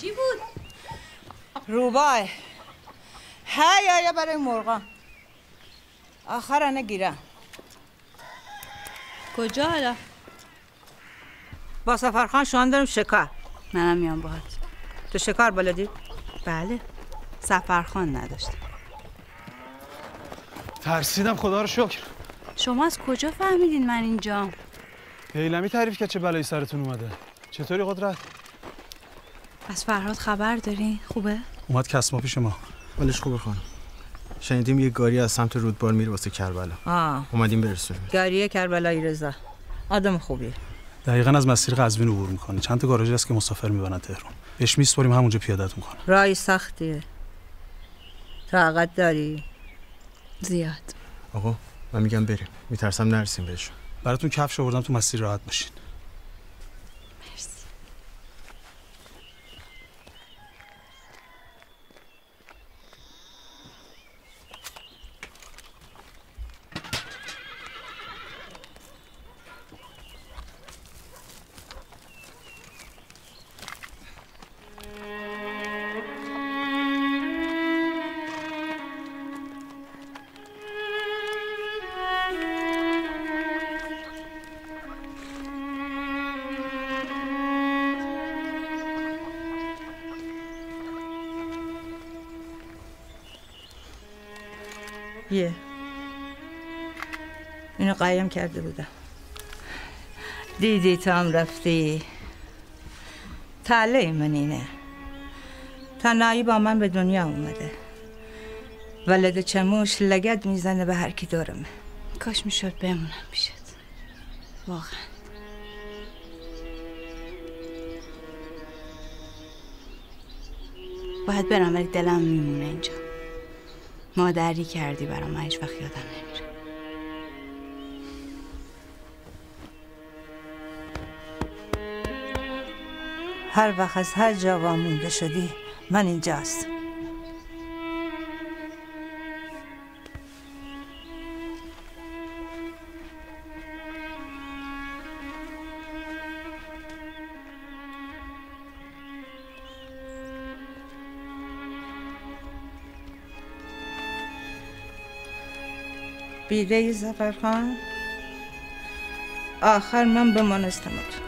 چی بود؟ روبای. های آیا برای مرغا. آخر نگیرم کجا حالا؟ با سفرخان شان دارم شکار. منم میام باهات. تو شکار بلدی؟ بله. سفرخان نداشتم. ترسیدم خدا رو شکر. شما از کجا فهمیدین من اینجام؟ هیلمی تعریف کرد چه بلایی سرتون اومده. چطوری قدرت؟ از فرهاد خبر دارین؟ خوبه؟ اومد کسما پیش ما. حالش خوبه خانم. شنیدیم یه گاری از سمت رودبار میره واسه کربلا. آه. اومدیم برسونیم. گاریه کربلایی رضا. آدم خوبی دقیقا از مسیر قزوین عبور می‌کنه چند تا گاراژ هست که مسافر می‌برن تهران. بهش میسپریم همونجا پیادت می‌کنه رای سختیه. طاقت داری؟ زیاد. آقا من میگم بریم. میترسم نرسیم بهشون. براتون کفش آوردم تو مسیر راحت باشین یه. اینو قایم کرده بودم. دیدی تا هم رفتی. تله من اینه. تنهایی با من به دنیا اومده. ولد چموش لگد می‌زنه به هر کی دورمه کاش می‌شد بمونم پیشت. واقعا. باید برم ولی دلم میمونه اینجا. مادری کردی برام من هیچ وقت یادم نمیره. هر وقت از هر جا وامونده شدی من اینجاست. بیده زفرخان؟ آخر من بمانستمت